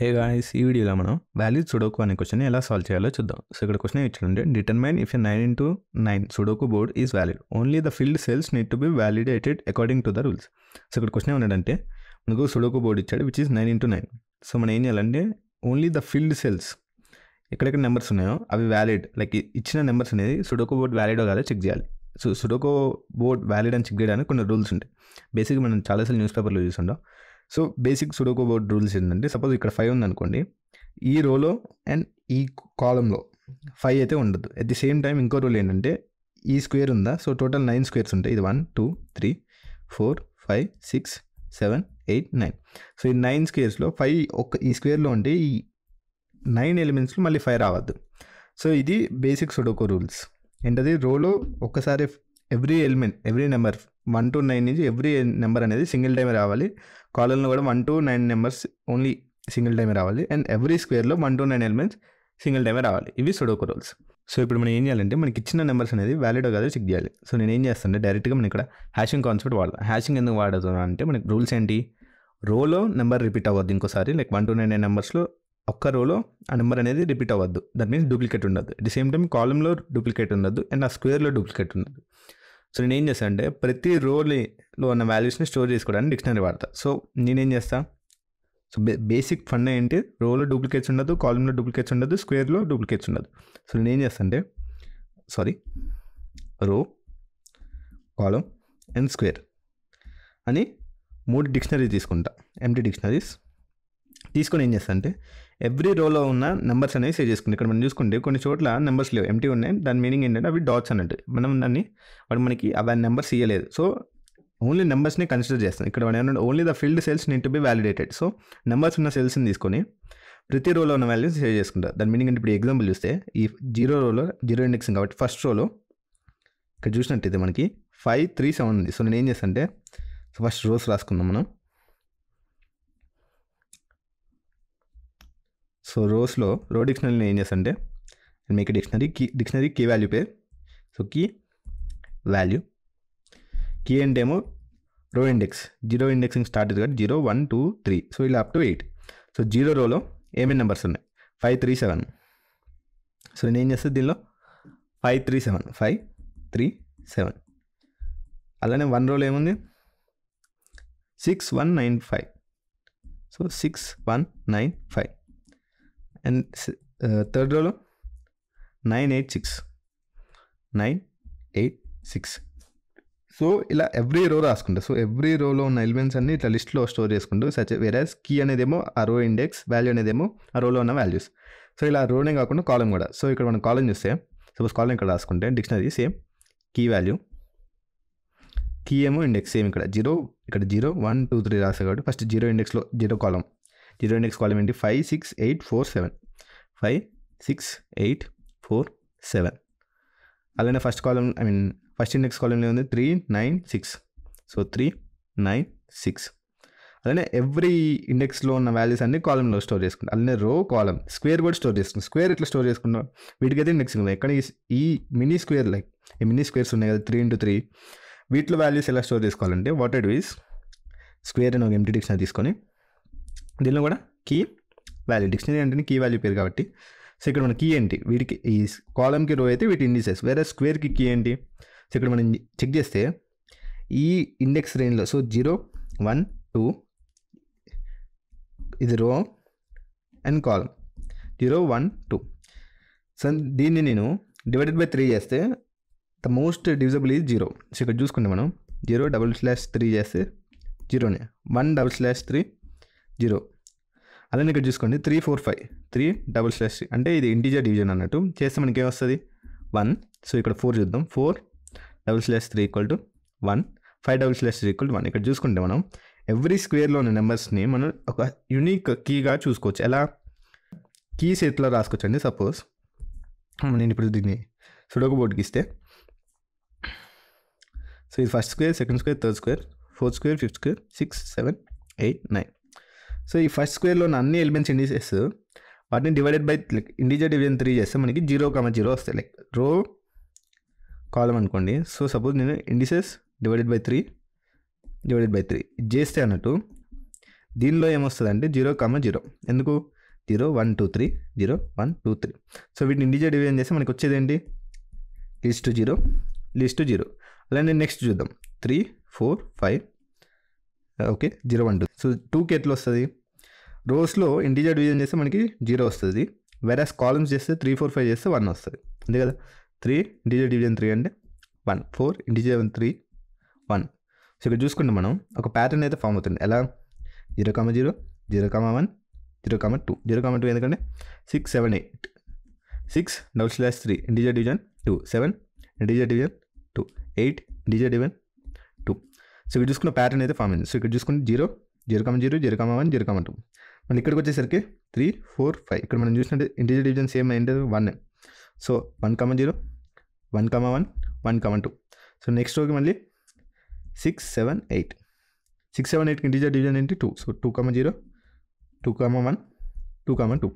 Hey guys ఈ వీడియోలో మనం వాల్యూ సుడోకు అనే క్వశ్చన్ ఎలా సాల్వ్ చేయాలో చూద్దాం. సో ఇక్కడ క్వశ్చన్ ఇచ్చాడంటే determine if a nine into nine sudoku board is valid only the field cells need to be validated according to the rules so ఇక్కడ క్వశ్చన్ ఏమన్నాడంటే మనకు సుడోకు బోర్డ్ ఇచ్చాడు which is nine into nine so మనం ఏం చేయాలంటే only the field cells ఎక్కడెక్కడ numbers ఉన్నాయో అవి వ్యాలిడ్ లైక్ ఇచ్చిన నెంబర్స్ అనేది సుడోకు బోర్డ్ వ్యాలిడో కాదో చెక్ చేయాలి. సో సుడోకో బోర్డ్ వ్యాలిడ్ అని చెక్ చేయడానికి కొన్ని రూల్స్ ఉంటాయి. బేసిక్గా మనం చాలాసార్లు న్యూస్ పేపర్లో చూస్తుంటాం so basic sudoku board rules ఏంటంటే సపోజ్ ఇక్కడ ఫైవ్ ఉందనుకోండి ఈ రోలో అండ్ ఈ కాలంలో ఫైవ్ అయితే ఉండదు. అట్ ది సేమ్ టైం ఇంకో రూల్ ఏంటంటే ఈ స్క్వేర్ ఉందా? సో టోటల్ నైన్ స్క్వేర్స్ ఉంటాయి. ఇది one two three four five six seven eight nine. So ఈ నైన్ స్క్వేర్స్లో ఫైవ్ ఒక ఈ స్క్వేర్లో ఉంటే ఈ నైన్ ఎలిమెంట్స్లో మళ్ళీ ఫైవ్ రావద్దు. సో ఇది బేసిక్ సుడోకో రూల్స్. ఏంటది? రోలో ఒక్కసారి every element every number one to nine నుంచి ఎవ్రీ నెంబర్ అనేది సింగిల్ టైమే రావాలి. కాలంలో కూడా one to nine numbers only single టైమే రావాలి. And every స్క్వేర్లో one to nine elements single టైమే రావాలి. ఇవి సుడోకు రూల్స్ సో ఇప్పుడు మనం ఏం చేయాలంటే మనకి ఇచ్చిన నెంబర్స్ అనేది వ్యాలిడో కాదో చెక్ చేయాలి. సో నేను ఏం చేస్తానంటే డైరెక్ట్గా మనం ఇక్కడ హ్యాషింగ్ కాన్సెప్ట్ వాడదాం. హ్యాషింగ్ ఎందుకు వాడుతున్నాం అంటే మనకి రూల్స్ ఏంటి? రోలో నెంబర్ రిపీట్ అవ్వద్దు ఇంకోసారి. లైక్ వన్ టు నైన్ నెంబర్స్లో ఒక్క రోలో ఆ నెంబర్ అనేది రిపీట్ అవ్వద్దు. దట్ మీన్స్ డూప్లికేట్ ఉండదు అట్ ది సేమ్ టైం కాలంలో డూప్లికేట్ ఉండదు అండ్ ఆ స్క్వేర్లో డూప్లికేట్ ఉండదు సో నేను ఏం చేస్తాను అంటే ప్రతి రోలో ఉన్న వాల్యూస్ని స్టోర్ చేసుకోవడానికి డిక్షనరీ వాడతా. సో నేనేం చేస్తాను సో బే బేసిక్ ఫండ్ ఏంటి? రోలో డూప్లికేట్స్ ఉండదు కాలంలో డూప్లికేట్స్ ఉండదు స్క్వేర్లో డూప్లికేట్స్ ఉండదు. సో నేను ఏం చేస్తాను అంటే సారీ రో కాలం అండ్ స్క్వేర్ అని మూడు డిక్షనరీ తీసుకుంటా. Empty dictionaries. తీసుకొని ఏం చేస్తా అంటే ఎవ్రీ రోలో ఉన్న నెంబర్స్ అనేవి సేవ్ చేసుకుంది ఇక్కడ మనం చూసుకుంటే కొన్ని చోట్ల నెంబర్స్ లేవు. ఎంటీ ఉన్నాయి. దాని మీనింగ్ ఏంటంటే అవి డాట్స్ అన్నట్టు. మనం దాన్ని వాడు మనకి అవి నెంబర్స్ ఇవ్వలేదు సో ఓన్లీ నెంబర్స్ని కన్సిడర్ చేస్తాం. ఇక్కడ వాడు only the field cells need to be validated so numbers ఉన్న సెల్స్ని తీసుకొని ప్రతి రోలో ఉన్న వాల్యూస్ సేవ్ చేసుకుంటారు దాని మీనింగ్ అంటే ఇప్పుడు ఎగ్జాంపుల్ చూస్తే ఈ జీరో రోలో జీరో ఇండెక్సింగ్ కాబట్టి ఫస్ట్ రోలో ఇక్కడ చూసినట్టయితే మనకి ఫైవ్ త్రీ సెవెన్ ఉంది. సో నేను ఏం చేస్తాను అంటే ఫస్ట్ రోస్ రాసుకుందాం మనం. సో రోస్లో రో డిక్షనరీని ఏం చేస్తానంటే make dictionary key dictionary key value pair. So key value. Key అంటే ఏమో row index. Zero indexing start అవుతుంది కాబట్టి zero one two three. So ఇలా up to eight. So zero రోలో ఏమేమి నెంబర్స్ ఉన్నాయి? Five three seven. సో నేను ఏం చేస్తాను దీనిలో? Five three seven. Five three seven. అలానే వన్ రోలో ఏముంది? Six one nine five. So six one nine five. And third రోలో nine eight six. Nine eight six. So ఇలా ఎవ్రీ రో రాసుకుంటా. సో ఎవ్రీ రోలో ఉన్న ఎలిమెంట్స్ అన్ని ఇట్లా లిస్ట్లో స్టోర్ చేసుకుంటూ సచ్ వేరేస్ కీ అనేదేమో ఆ రో ఇండెక్స్ వాల్యూ అనేదేమో ఆ రోలో ఉన్న వాల్యూస్ సో ఇలా రోనే కాకుండా కాలం కూడా. సో ఇక్కడ మనం కాలం చూస్తే సపోజ్ కాలం ఇక్కడ రాసుకుంటే dictionary same key value key ఏమో ఇండెక్స్ సేమ్ ఇక్కడ. జీరో ఇక్కడ జీరో వన్ టూ త్రీ రాసే కాబట్టి first zero ఇండెక్స్లో zero column zero index column ఏంటి five six eight four seven. Five six eight four seven. అలానే first column I mean first index కాలంలో ఉంది three nine six. So three nine six. అలానే every ఇండెక్స్లో ఉన్న values అన్ని కాలంలో store చేసుకుంటాం. అలానే రో కాలం స్క్వేర్ కూడా స్టోర్ చేసుకుంటాం. స్క్వేర్ ఎట్లా స్టోర్ చేసుకుంటాం? వీటికైతే ఇండెక్సింగ్ ఉంది ఎక్కడ ఈ మినీ స్క్వేర్ లైక్ ఈ మినీ స్క్వేర్స్ ఉన్నాయి కదా త్రీ ఇంటూ త్రీ. వీటిలో వాల్యూస్ ఎలా స్టోర్ చేసుకోవాలంటే వాట్ ఎడ్ ఈస్ స్క్వేర్ అని ఒక ఎంటీ డిక్షనరీ తీసుకొని దీనిలో కూడా కీ వాల్యూ డిక్షనరీ అంటేనే కీ వాల్యూ పేరు కాబట్టి. సో ఇక్కడ మన కీ ఏంటి? వీటికి ఈ కాలంకి రో అయితే వీటి ఇండిసెస్ వేరే స్క్వేర్కి కీ ఏంటి? సో ఇక్కడ మనం చెక్ చేస్తే ఈ ఇండెక్స్ రేంజ్లో సో జీరో వన్ టూ ఇది row and column zero one two so దీన్ని నేను డివైడెడ్ బై త్రీ చేస్తే the most divisible is zero so ఇక్కడ చూసుకుంటే మనం జీరో డబుల్ స్లాష్ త్రీ చేస్తే జీరోనే one double slash three zero. అలానే ఇక్కడ చూసుకోండి? Three four five three double slash three అంటే ఇది ఇంటీజర్ డివిజన్ అన్నట్టు. చేస్తే మనకి ఏమొస్తుంది? వన్ సో ఇక్కడ ఫోర్ చూద్దాం. Four double slash three equal to one five double slash three equal to one ఇక్కడ చూసుకుంటే మనం ఎవ్రీ స్క్వేర్లో ఉన్న నెంబర్స్ని మనం ఒక యూనిక్ కీగా చూసుకోవచ్చు. ఎలా? కీ ఎట్లా రాసుకోవచ్చు అండి సపోజ్ నేను ఇప్పుడు దీన్ని సుడోకు బోర్డుకి ఇస్తే. సో ఇది first square second square third square fourth square fifth square six seven eight nine so ఈ ఫస్ట్ స్క్వేర్లో ఉన్న అన్ని ఎలిమెంట్స్ ఇండిసెస్ వాటిని divided by like integer division three చేస్తే మనకి జీరో కామ జీరో వస్తాయి. లైక్ రో కాలం అనుకోండి. సో సపోజ్ నేను indices divided by three divided by three చేస్తే అన్నట్టు దీనిలో ఏమొస్తుంది అంటే జీరో కామ జీరో ఎందుకు? Zero one two three zero one two three so వీటిని ఇండిజర్ డివిజన్ చేస్తే మనకి వచ్చేది ఏంటి? లిస్ట్ జీరో లిస్ట్ జీరో అలానే నెక్స్ట్ చూద్దాం. Three four five okay zero one two so టూకి ఎట్లా వస్తుంది? రోస్లో ఇంటీజర్ డివిజన్ చేస్తే మనకి జీరో వస్తుంది. వెరాస్ కాలమ్స్ చేస్తే త్రీ ఫోర్ ఫైవ్ చేస్తే వన్ వస్తుంది. అంతే కదా? త్రీ ఇంటీజర్ డివిజన్ త్రీ అంటే one four integer three one so ఇక్కడ చూసుకుంటే మనం ఒక ప్యాటర్న్ అయితే ఫామ్ అవుతుంది. ఎలా? Zero comma zero zero comma one zero comma two zero comma two ఎందుకంటే six seven eight six double slash three integer division two seven integer division two eight integer division two so ఇక్కడ చూసుకున్న pattern అయితే form అయింది. So ఇక్కడ చూసుకుంటే zero zero comma zero zero comma one zero comma two మళ్ళీ ఇక్కడికి వచ్చేసరికి three four five. ఇక్కడ మనం చూసినట్టు ఇంటీజర్ డివిజన్ సేమ్ ఏంటంటే one. So one comma zero one comma one one comma two. So next రోకి మళ్ళీ six seven eight. Six seven ఎయిట్కి integer division ఏంటి? Two. So two comma zero two comma one two comma two.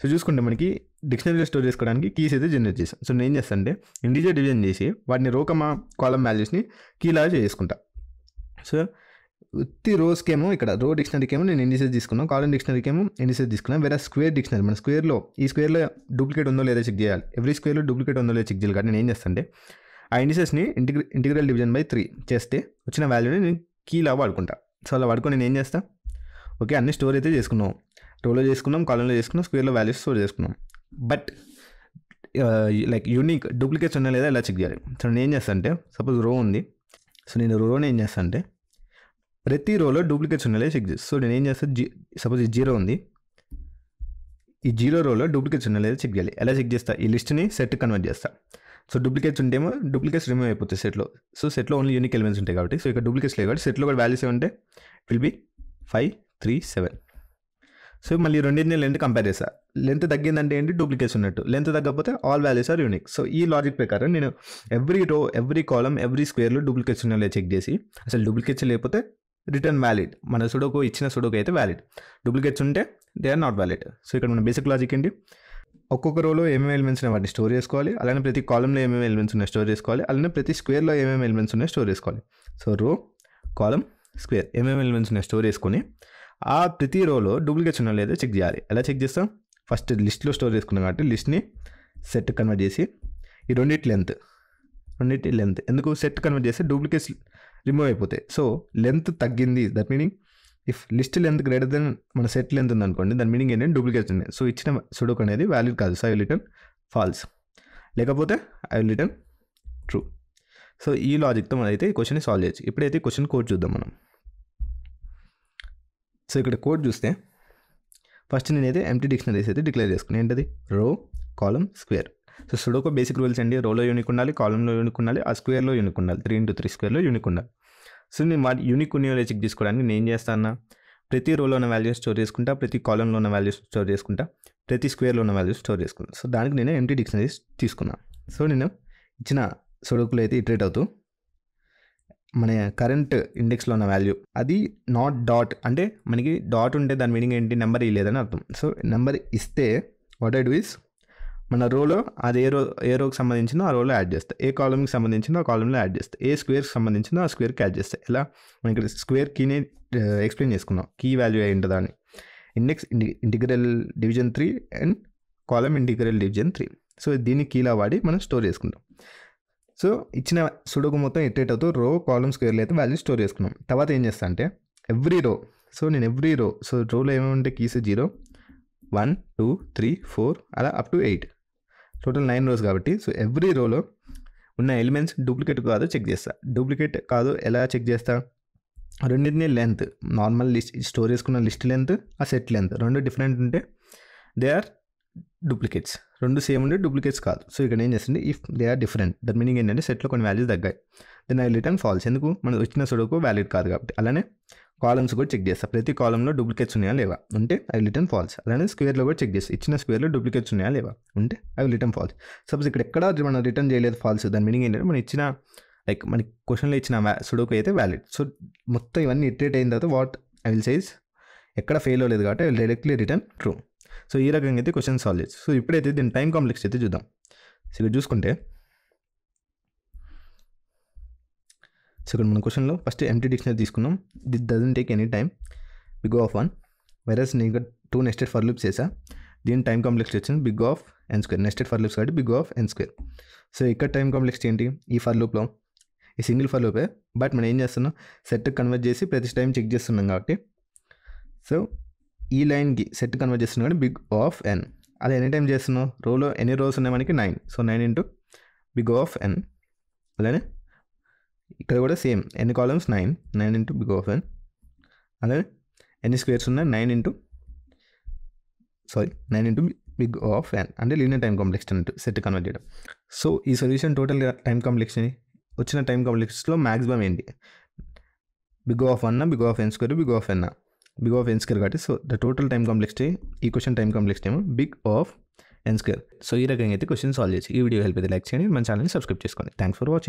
So చూసుకుంటే మనకి డిక్షనరీలో store చేసుకోవడానికి keys అయితే generate చేస్తాను so నేను ఏం చేస్తాను అంటే ఇంటీజర్ డివిజన్ చేసి వాటిని రోకమ కాలం వాల్యూస్ని కీలాగా చేసుకుంటా. సో ఉత్తి రోజుకేమో ఇక్కడ రో డిక్షనరీకి ఏమో నేను ఇండిసెస్ తీసుకున్నాను కాలం డిక్షనరీకేమో ఇండిసెస్ తీసుకున్నాను వేరే స్క్వేర్ డిక్షనరీ మన స్క్వేర్లో ఈ స్క్వేర్లో డూప్లికేట్ ఉందో లేదో చెక్ చేయాలి. ఎవ్రీ స్క్వేర్లో డూప్లికేట్ ఉందో లేదో చెక్ చేయాలి. కానీ నేను ఏం చేస్తాను ఆ ఇండిసెస్ని ఇంటిగ్ర ఇంటిగ్రల్ డివిజన్ బై త్రీ చేస్తే వచ్చిన వాల్యూని నేను కీలా వాడుకుంటా. సో అలా వాడుకొని నేను ఏం చేస్తా? ఓకే అన్ని స్టోర్ అయితే చేసుకున్నాం. రోలో చేసుకున్నాం కాలంలో చేసుకున్నాం స్క్వేర్లో వాల్యూస్ స్టోర్ చేసుకున్నాం. బట్ లైక్ యూనిక్ డూప్లికేట్స్ ఉన్నా లేదా ఇలా చెక్ చేయాలి? సో నేను ఏం చేస్తాను అంటే సపోజ్ రో ఉంది. సో నేను రోని ఏం చేస్తాను అంటే ప్రతి రోలో డూప్లికేట్స్ ఉన్నాయి చెక్ చేసి సో నేను ఏం చేస్తాను జీ సపోజ్ ఈ జీరో ఉంది. ఈ జీరో రోలో డూప్లికేట్స్ ఉన్నాయి లేదా చెక్ చేయాలి. ఎలా చెక్ చేస్తా? ఈ లిస్ట్ని సెట్ కన్వర్ట్ చేస్తా. సో డూప్లికేట్స్ ఉంటేమో డూప్లికేట్స్ రిమూవ్ అయిపోతాయి సెట్లో. సో సెట్లో ఓన్లీ యూనిక్ ఎలిమెంట్స్ ఉంటాయి కాబట్టి. సో ఇక్కడ డూప్లికేట్స్ లేవు కాబట్టి సెట్లో కూడా వాల్యూస్ ఏమంటే will be five three seven so మళ్ళీ రెండింటిని లెంత్ కంపేర్ చేస్తా. లెంత్ తగ్గిందంటే ఏంటి? డూప్లికేట్స్ ఉన్నట్టు. లెంత్ తగ్గకపోతే all values are unique so ఈ లాజిక్ ప్రకారం నేను every row every column every స్క్వేర్లో duplicates ఉన్నాయో చెక్ చేసి అసలు డూప్లికేట్స్ లేకపోతే రిటర్న్ వ్యాలిడ్ మన సుడోకు ఇచ్చిన సుడోకు అయితే వ్యాలిడ్ డూప్లికేట్స్ ఉంటే they are not valid so ఇక్కడ మన బేసిక్ లాజిక్ ఏంటి? ఒక్కొక్క రోలో ఏమేమి ఎలిమెంట్స్ ఉన్నాయి? వాటిని స్టోర్ చేసుకోవాలి. అలానే ప్రతి కాలంలో ఏమేమి ఎలిమెంట్స్ ఉన్నాయి? స్టోర్ చేసుకోవాలి. అలానే ప్రతి స్క్వేర్లో ఏమేమి ఎలిమెంట్స్ ఉన్నాయి? స్టోర్ చేసుకోవాలి. సో రో కాలం స్క్వేర్ ఏమేమి ఎలిమెంట్స్ ఉన్నాయి? స్టోర్ చేసుకొని ఆ ప్రతి రోలో డూప్లికేట్స్ ఉన్నా లేదా చెక్ చేయాలి. ఎలా చెక్ చేస్తాం? ఫస్ట్ లిస్ట్లో స్టోర్ చేసుకున్నాం కాబట్టి లిస్ట్ని సెట్ కన్వర్ట్ చేసి ఈ రెండింటి లెంత్ రెండింటి లెంత్ ఎందుకు సెట్ కన్వర్ట్ చేస్తే డూప్లికేట్స్ రిమూవ్ అయిపోతాయి. సో లెంత్ తగ్గింది. That meaning if list length greater then మన సెట్ లెంత్ ఉంది అనుకోండి దాని మీనింగ్ ఏంటంటే డూప్లికేట్స్ ఉన్నాయి. సో ఇచ్చిన సుడోక్ అనేది వ్యాలిడ్ కాదు. సో ఐ రిటర్న్ ఫాల్స్ లేకపోతే ఐ రిటర్న్ ట్రూ సో ఈ లాజిక్తో మనం అయితే ఈ క్వశ్చన్ని సాల్వ్ చేయొచ్చు. ఇప్పుడైతే క్వశ్చన్ కోడ్ చూద్దాం మనం. సో ఇక్కడ కోడ్ చూస్తే ఫస్ట్ నేనైతే ఎంటీ డిక్షనరీస్ అయితే డిక్లేర్ చేసుకున్నాను ఏంటది? Row column square so sudoku basic rules అండి. రోలో యూనిక్ ఉండాలి కాలంలో యూనిక్ ఉండాలి ఆ స్క్వేర్లో యూనిక్ ఉండాలి. త్రీ ఇంటూ త్రీ స్క్వేర్లో యూనిక్ ఉండాలి. సో నేను మా యూనిక్ ఉన్నాయో చెక్ చేసుకోవడానికి నేను ఏం చేస్తాను ప్రతి రోలో ఉన్న వాల్యూస్ స్టోర్ చేసుకుంటా ప్రతి కాలంలో ఉన్న వాల్యూస్ స్టోర్ చేసుకుంటా ప్రతి స్క్వేర్లో ఉన్న వాల్యూస్ స్టోర్ చేసుకుంటా. సో దానికి నేను ఎంటీ డిక్షనరీస్ తీసుకున్నాను సో నేను ఇచ్చిన సుడోకులు అయితే ఇటరేట్ అవుతూ మన కరెంట్ ఇండెక్స్లో ఉన్న వాల్యూ అది నాట్ డాట్ అంటే మనకి డాట్ ఉంటే దాని మీనింగ్ ఏంటి? నెంబర్ ఇవ్వలేదని అర్థం. సో నెంబర్ ఇస్తే వాట్ ఐ డూ ఇస్ మన రోలో అది ఏ రో ఏ రోకి సంబంధించిన ఆ రోలో యాడ్ చేస్తాయి ఏ కాలంకి సంబంధించిన ఆ కాలంలో యాడ్ చేస్తాయి ఏ స్క్వేర్కి సంబంధించిన ఆ స్క్వేర్కి యాడ్ చేస్తాయి ఇలా మనం ఇక్కడ స్క్వేర్ కీని ఎక్స్ప్లెయిన్ చేసుకున్నాం. కీ వాల్యూ ఏంటో దాన్ని index integral division three and column integral division three so దీన్ని కీలా వాడి మనం స్టోర్ చేసుకుంటాం సో ఇచ్చిన సుడోకు మొత్తం ఇటరేట్ అవుతూ రో కాలం స్క్వేర్లో అయితే వాల్యూ స్టోర్ చేసుకున్నాం. తర్వాత ఏం చేస్తా అంటే ఎవ్రీ రో సో నేను ఎవ్రీ రో సో రోలో ఏమేమి ఉంటే keys zero one two three four అలా up to eight total nine rows కాబట్టి సో ఎవ్రీ రోలో ఉన్న ఎలిమెంట్స్ డూప్లికేట్ కాదు చెక్ చేస్తా. డూప్లికేట్ కాదు ఎలా చెక్ చేస్తా? రెండింటిని లెంత్ నార్మల్ లిస్ట్ స్టోర్ చేసుకున్న లిస్ట్ లెంత్ ఆ సెట్ లెంత్ రెండు డిఫరెంట్ ఉంటే దే ఆర్ డూప్లికేట్స్. రెండు సేమ్ ఉండే డూప్లికేట్స్ కాదు. సో ఇక్కడ ఏం చేస్తుంది? If they are different that meaning ఏంటంటే సెట్లో కొన్ని వాల్యూస్ తగ్గాయి. దెన్ ఐ రిటర్న్ ఫాల్స్ ఎందుకు? మనం వచ్చిన సొడుకు వ్యాలిడ్ కాదు కాబట్టి. అలానే కాలమ్స్ కూడా చెక్ చేస్తా. ప్రతి కాలంలో డూప్లికేట్స్ ఉన్నాయా లేవా? ఉంటే ఐ రిటర్న్ ఫాల్స్ అలానే స్క్వేర్లో కూడా చెక్ చేస్తా. ఇచ్చిన స్క్వేర్లో డూప్లికేట్స్ ఉన్నాయా లేవా? ఉంటే ఐ రిటర్న్ ఫాల్స్ సపోజ్ ఇక్కడ ఎక్కడ మనం రిటర్న్ చేయలేదు ఫాల్స్ దాని మీనింగ్ ఏంటంటే మనం ఇచ్చిన లైక్ మనకి క్వశ్చన్లో ఇచ్చిన సుడోకు అయితే వ్యాలిడ్ సో మొత్తం ఇవన్నీ ఇటరేట్ అయిన తర్వాత వాట్ ఐ విల్ సైజ్ ఎక్కడ ఫెయిల్ అవ్వలేదు కాబట్టి I will directly return true so ఈ రకంగా అయితే క్వశ్చన్ సాల్వ్ చేయొచ్చు సో ఇప్పుడైతే దీని టైం కాంప్లెక్స్ అయితే చూద్దాం. సో ఇక్కడ చూసుకుంటే సో ఇక్కడ మన క్వశ్చన్లో ఫస్ట్ ఎంటీ డిక్షనరీ తీసుకున్నాం. That doesn't take any time big of one whereas నీకు టూ నెస్టెడ్ ఫర్ లూప్స్ చేసా దీని టైం కాంప్లెక్స్ వచ్చింది big of n square nested for loops కాబట్టి big of n square so ఇక్కడ టైం కాంప్లెక్స్ ఏంటి? ఈ for లూప్లో ఈ సింగిల్ ఫర్ లూపే బట్ మనం ఏం చేస్తున్నాం? సెట్ కన్వర్ట్ చేసి ప్రతి టైం చెక్ చేస్తున్నాం కాబట్టి. సో ఈ లైన్కి సెట్ కన్వర్ట్ చేస్తున్నాం కానీ బిగ్ ఆఫ్ ఎన్. అది ఎనీ టైం చేస్తున్నావు? రోలో ఎన్ని రోస్ ఉన్నాయి మనకి? Nine. So nine into big of n. అలానే ఇక్కడ కూడా సేమ్. ఎన్ని columns? Nine. Nine into big of n. అలానే ఎన్ని స్క్వేర్స్ ఉన్నాయి? Nine into sorry nine into big of n. అంటే లీనియర్ టైం కాంప్లెక్స్ అన్నట్టు సెట్ కన్వర్ట్ చేయడం. సో ఈ సొల్యూషన్ టోటల్గా టైం కాంప్లెక్స్ వచ్చిన టైం కాంప్లెక్స్లో మ్యాక్సిమం ఏంటి? బిగ్ ఆఫ్ అన్న big of n square big of ఎన్నా బిగ్ ఆఫ్ ఎన్ స్క్వేర్ కాబట్టి so the total time complexity ఈ క్వశ్చన్ టైం కాంప్లెక్సిటీ ఏమో big of n square so ఈ రకంగా అయితే క్వశ్చన్ సాల్వ్ చేసి ఈ వీడియో హెల్ప్ అయితే లైక్ చేయండి మన ఛానల్ని సబ్స్క్రైబ్ చేసుకోండి. Thanks for watching